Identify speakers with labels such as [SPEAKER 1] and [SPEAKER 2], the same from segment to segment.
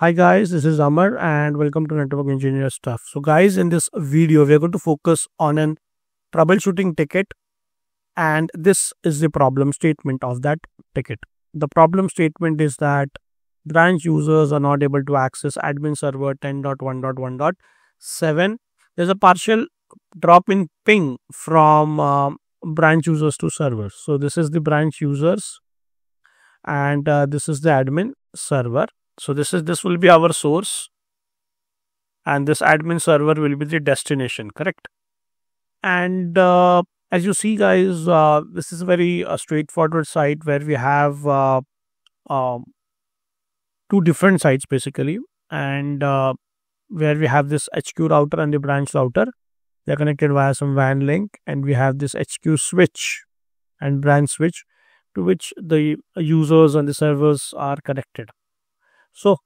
[SPEAKER 1] Hi guys, this is Amar and welcome to Network Engineer Stuff. So guys, in this video, we are going to focus on an troubleshooting ticket and this is the problem statement of that ticket. The problem statement is that branch users are not able to access admin server 10.1.1.7. There's a partial drop in ping from uh, branch users to servers. So this is the branch users and uh, this is the admin server. So this is this will be our source and this admin server will be the destination, correct? And uh, as you see guys, uh, this is a very uh, straightforward site where we have uh, um, two different sites basically and uh, where we have this HQ router and the branch router. They're connected via some WAN link and we have this HQ switch and branch switch to which the users and the servers are connected. So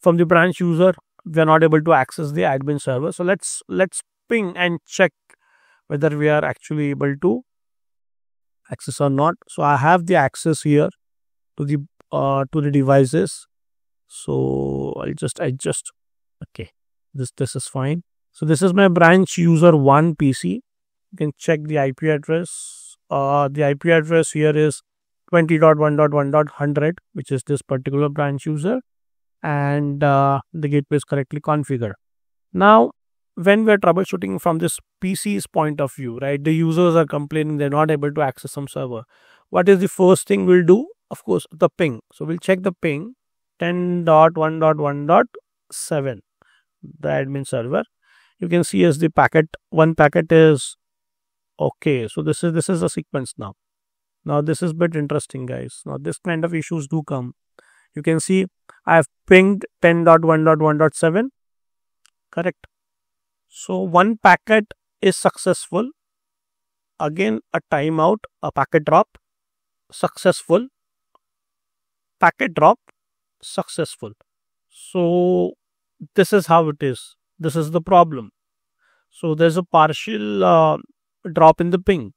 [SPEAKER 1] from the branch user, we are not able to access the admin server. So let's let's ping and check whether we are actually able to access or not. So I have the access here to the uh, to the devices. So I'll just adjust. Okay, this this is fine. So this is my branch user one PC. You can check the IP address. Uh, the IP address here is 20.1.1.100, which is this particular branch user, and uh, the gateway is correctly configured. Now, when we're troubleshooting from this PC's point of view, right, the users are complaining they're not able to access some server. What is the first thing we'll do? Of course, the ping. So we'll check the ping 10.1.1.7, the admin server. You can see as the packet, one packet is okay. So this is this is the sequence now. Now this is bit interesting guys. Now this kind of issues do come. You can see I have pinged 10.1.1.7 correct. So one packet is successful. Again a timeout, a packet drop, successful. Packet drop, successful. So this is how it is. This is the problem. So there's a partial uh, drop in the ping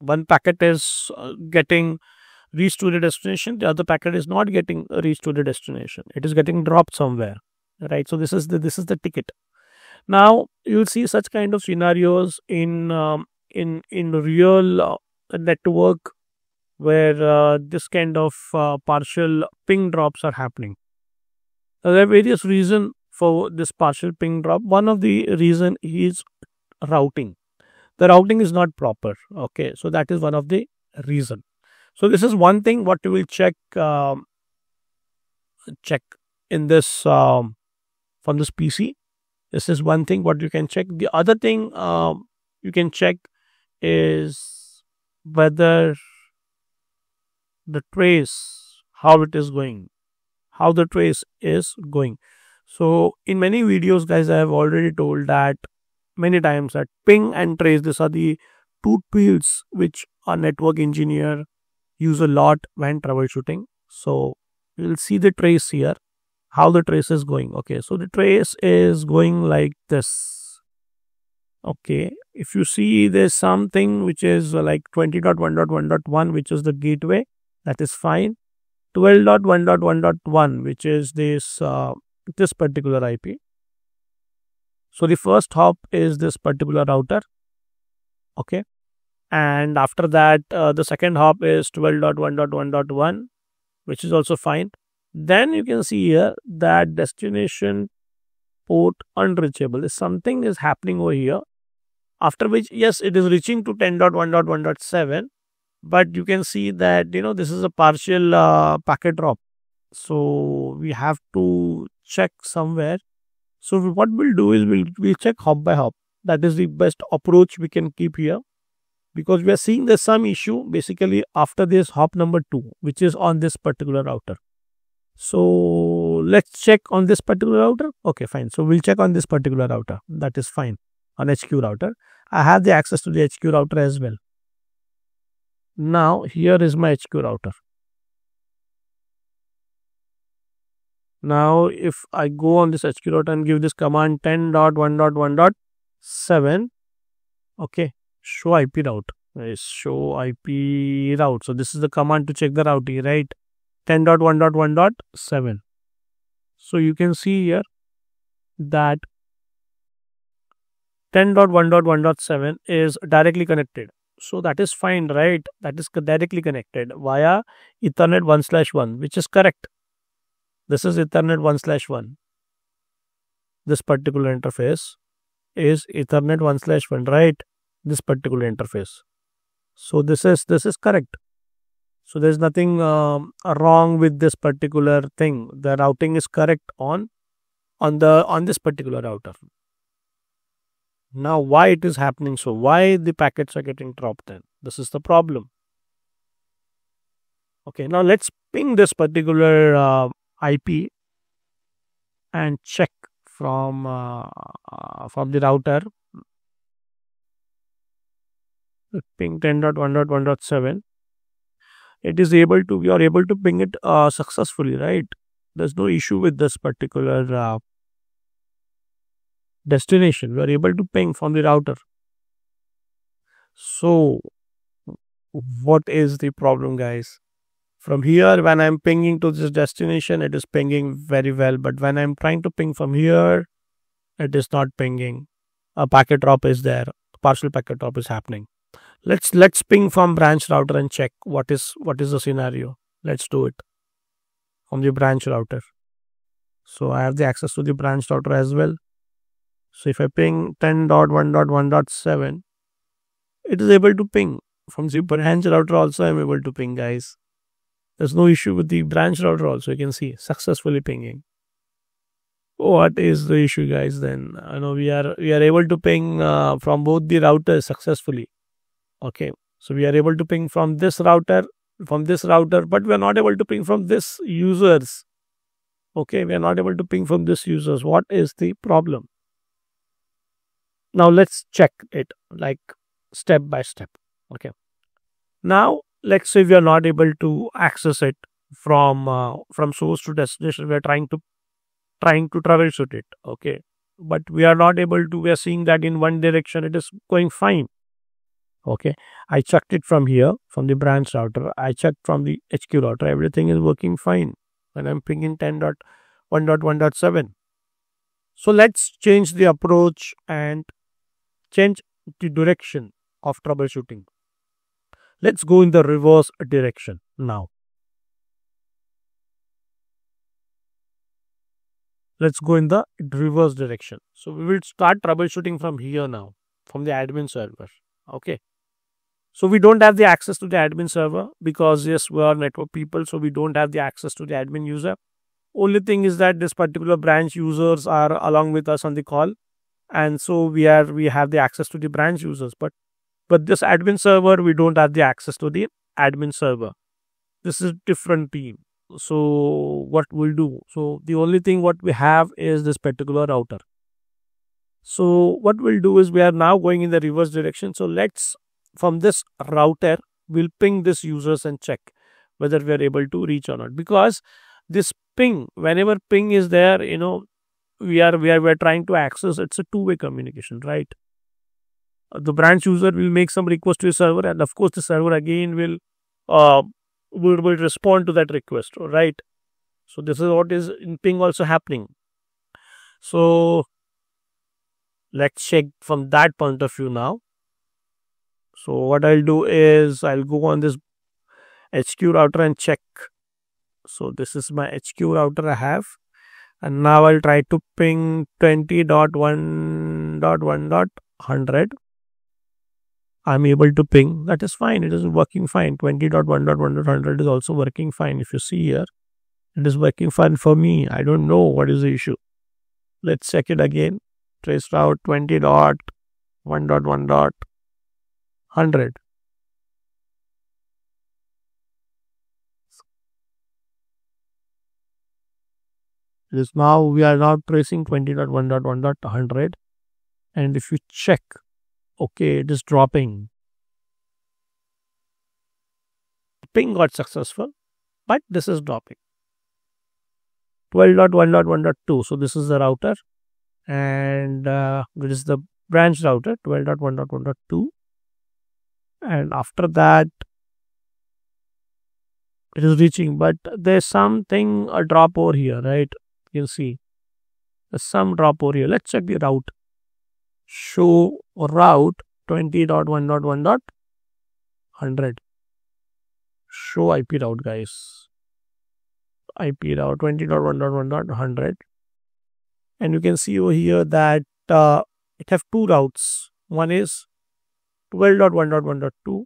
[SPEAKER 1] one packet is uh, getting reached to the destination the other packet is not getting reached to the destination. It is getting dropped somewhere right? So this is the this is the ticket. Now you'll see such kind of scenarios in um, in in real uh, network where uh, this kind of uh, partial ping drops are happening. There are various reasons for this partial ping drop. One of the reason is routing the routing is not proper okay? So that is one of the reason. So this is one thing what you will check um, check in this um, from this pc this is one thing what you can check. The other thing um, you can check is whether the trace how it is going how the trace is going. So in many videos guys i have already told that many times that ping and trace these are the two tools which a network engineer use a lot when troubleshooting. So you'll see the trace here how the trace is going. Okay so the trace is going like this. Okay if you see there's something which is like 20.1.1.1 which is the gateway that is fine. 12.1.1.1 which is this uh, this particular ip so the first hop is this particular router. Okay. And after that, uh, the second hop is 12.1.1.1, which is also fine. Then you can see here that destination port unreachable. Something is happening over here. After which, yes, it is reaching to 10.1.1.7, but you can see that you know this is a partial uh, packet drop. So we have to check somewhere so what we'll do is we'll, we'll check hop by hop. That is the best approach we can keep here because we are seeing there's some issue basically after this hop number two, which is on this particular router. So let's check on this particular router. Okay, fine. So we'll check on this particular router. That is fine on HQ router. I have the access to the HQ router as well. Now here is my HQ router. Now, if I go on this HQ router and give this command 10.1.1.7, okay, show IP route. Is show IP route. So, this is the command to check the routing, right? 10.1.1.7. So you can see here that 10.1.1.7 is directly connected. So that is fine, right? That is directly connected via Ethernet 1 slash 1, which is correct. This is Ethernet 1 slash 1. This particular interface is Ethernet 1 slash 1, right? This particular interface. So this is this is correct. So there's nothing um, wrong with this particular thing. The routing is correct on on the on this particular router. Now why it is happening so? Why the packets are getting dropped then? This is the problem. Okay, now let's ping this particular uh, IP and check from uh, uh, from the router. Ping 10.1.1.7 it is able to we are able to ping it uh, successfully right? There's no issue with this particular uh, destination. We are able to ping from the router. So what is the problem guys from here when i'm pinging to this destination it is pinging very well. But when i'm trying to ping from here it is not pinging. A packet drop is there. Partial packet drop is happening. Let's let's ping from branch router and check what is what is the scenario. Let's do it from the branch router. So i have the access to the branch router as well. So if i ping 10.1.1.7 it is able to ping. From the branch router also i'm able to ping guys there's no issue with the branch router also you can see successfully pinging. What is the issue guys then? I know we are we are able to ping uh, from both the routers successfully. Okay so we are able to ping from this router from this router but we are not able to ping from this users. Okay we are not able to ping from this users. What is the problem? Now let's check it like step by step. Okay. Now let's say we are not able to access it from uh, from source to destination we are trying to trying to troubleshoot it okay? But we are not able to we are seeing that in one direction it is going fine okay? I checked it from here from the branch router. I checked from the hq router. Everything is working fine. And i'm pinging 10.1.1.7 so let's change the approach and change the direction of troubleshooting let's go in the reverse direction now let's go in the reverse direction so we will start troubleshooting from here now from the admin server okay so we don't have the access to the admin server because yes, we are network people, so we don't have the access to the admin user. Only thing is that this particular branch users are along with us on the call, and so we are we have the access to the branch users. But but this admin server, we don't have the access to the admin server. This is different team. So what we'll do? So the only thing what we have is this particular router. So what we'll do is we are now going in the reverse direction. So let's from this router we'll ping this users and check whether we are able to reach or not because this ping whenever ping is there you know we are we are, we are trying to access it's a two way communication right the branch user will make some request to the server and of course the server again will uh will, will respond to that request right so this is what is in ping also happening so let's check from that point of view now so what I'll do is I'll go on this HQ router and check. So this is my HQ router I have. And now I'll try to ping 20.1.1.100. I'm able to ping. That is fine. It is working fine. 20.1.1.100 is also working fine. If you see here, it is working fine for me. I don't know what is the issue. Let's check it again. Trace route 20.1.1. 100 This now we are now tracing 20.1.1.100 and if you check okay it is dropping. Ping got successful but this is dropping. 12.1.1.2 so this is the router and uh, this is the branch router 12.1.1.2 and after that it is reaching but there's something a drop over here right? You can see. There's some drop over here. Let's check the route. Show route 20.1.1.100. Show IP route, guys. IP route 20.1.1.100. And you can see over here that uh, it have two routes. One is 12.1.1.2,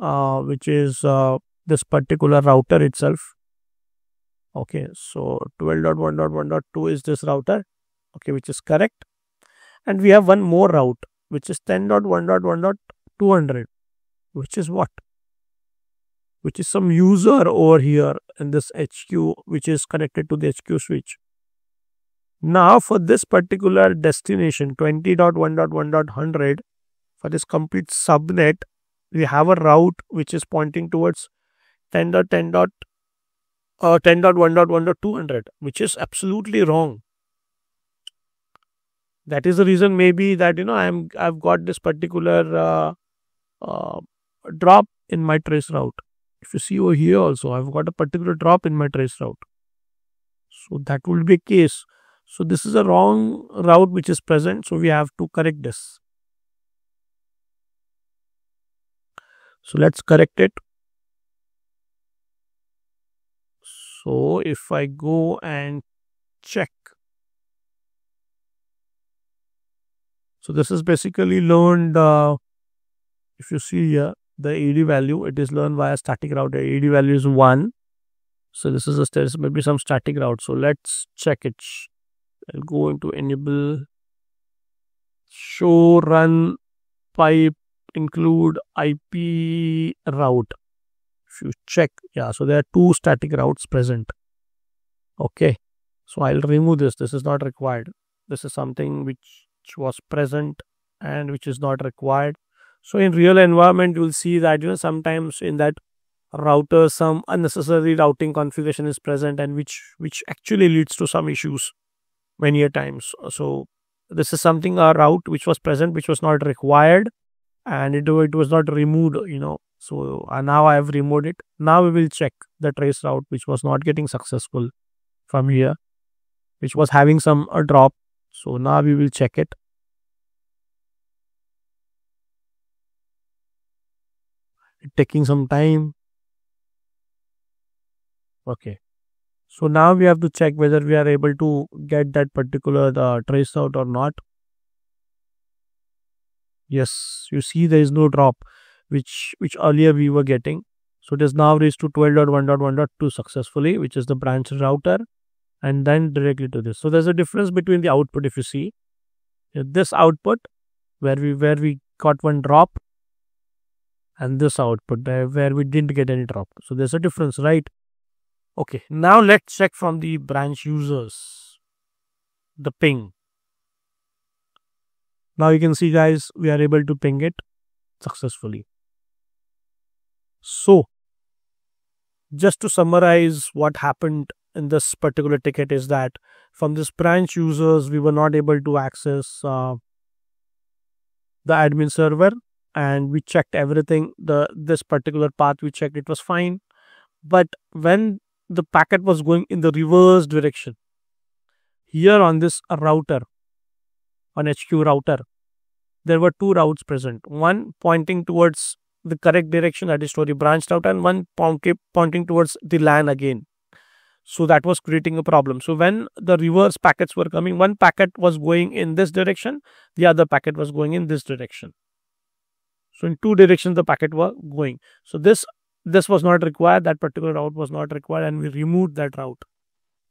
[SPEAKER 1] uh, which is uh, this particular router itself. Okay, so 12.1.1.2 is this router, okay, which is correct. And we have one more route, which is 10.1.1.200, which is what? Which is some user over here in this HQ, which is connected to the HQ switch. Now, for this particular destination, 20.1.1.100, for this complete subnet, we have a route which is pointing towards 10.10. Uh, 10.1.1.200, which is absolutely wrong. That is the reason maybe that you know I'm I've got this particular uh, uh, drop in my trace route. If you see over here also, I've got a particular drop in my trace route. So that will be a case. So this is a wrong route which is present. So we have to correct this. So let's correct it. So if I go and check. So this is basically learned, uh, if you see here, the AD value, it is learned via static route. AD value is 1. So this is a, is maybe some static route. So let's check it. I'll go into enable show run pipe include IP route. If you check, yeah, so there are two static routes present. Okay, so I'll remove this. This is not required. This is something which was present and which is not required. So in real environment, you will see that you know sometimes in that router some unnecessary routing configuration is present and which which actually leads to some issues many a times. So this is something a route which was present which was not required and it, it was not removed you know so uh, now i have removed it now we will check the trace route which was not getting successful from here which was having some a drop so now we will check it. It taking some time. Okay. So now we have to check whether we are able to get that particular uh, trace out or not. Yes, you see there is no drop which which earlier we were getting. So it is now reached to 12.1.1.2 successfully, which is the branch router, and then directly to this. So there's a difference between the output if you see. This output where we where we got one drop and this output where we didn't get any drop. So there's a difference, right? Okay, now let's check from the branch users the ping. Now you can see guys, we are able to ping it successfully. So, just to summarize what happened in this particular ticket is that from this branch users, we were not able to access uh, the admin server and we checked everything. The This particular path we checked, it was fine. But when the packet was going in the reverse direction, here on this router, on HQ router, there were two routes present. One pointing towards the correct direction, that is story branched out, and one pointing towards the LAN again. So that was creating a problem. So when the reverse packets were coming, one packet was going in this direction, the other packet was going in this direction. So in two directions the packet were going. So this this was not required, that particular route was not required, and we removed that route.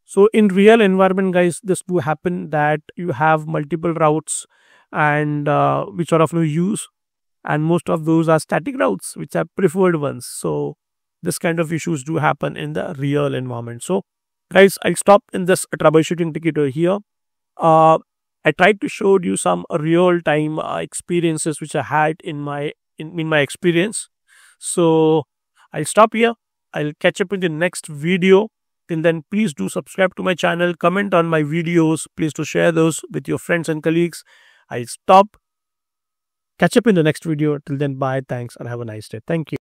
[SPEAKER 1] So in real environment, guys, this do happen that you have multiple routes and uh, which are of no use, and most of those are static routes, which are preferred ones. So this kind of issues do happen in the real environment. So guys, I'll stop in this troubleshooting ticket here. Uh, I tried to show you some real time uh, experiences which I had in my in, in my experience. So I'll stop here. I'll catch up in the next video. Till then, please do subscribe to my channel, comment on my videos, please do share those with your friends and colleagues. I'll stop. Catch up in the next video. Till then, bye, thanks, and have a nice day. Thank you.